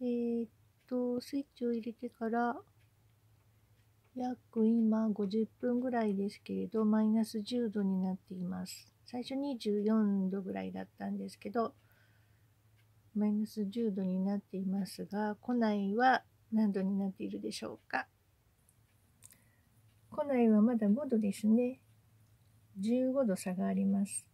えー、っと、スイッチを入れてから約今50分ぐらいですけれど、マイナス10度になっています。最初24度ぐらいだったんですけど、マイナス10度になっていますが、庫内は何度になっているでしょうか？庫内はまだ5度ですね。15度差があります。